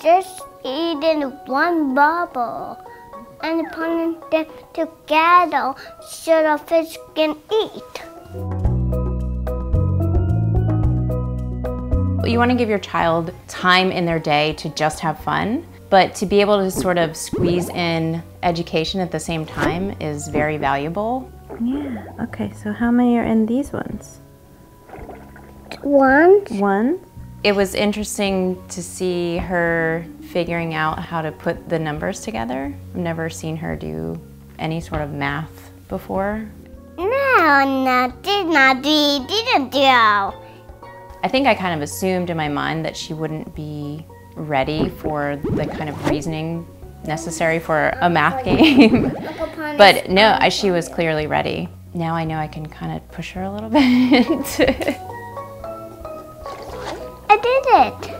Just eating one bubble and putting them together so the fish can eat. You want to give your child time in their day to just have fun, but to be able to sort of squeeze in education at the same time is very valuable. Yeah, okay, so how many are in these ones? One. One? It was interesting to see her figuring out how to put the numbers together. I've never seen her do any sort of math before. No, no, did not do, didn't do. I think I kind of assumed in my mind that she wouldn't be ready for the kind of reasoning necessary for a math game. but no, I, she was clearly ready. Now I know I can kind of push her a little bit. I did it.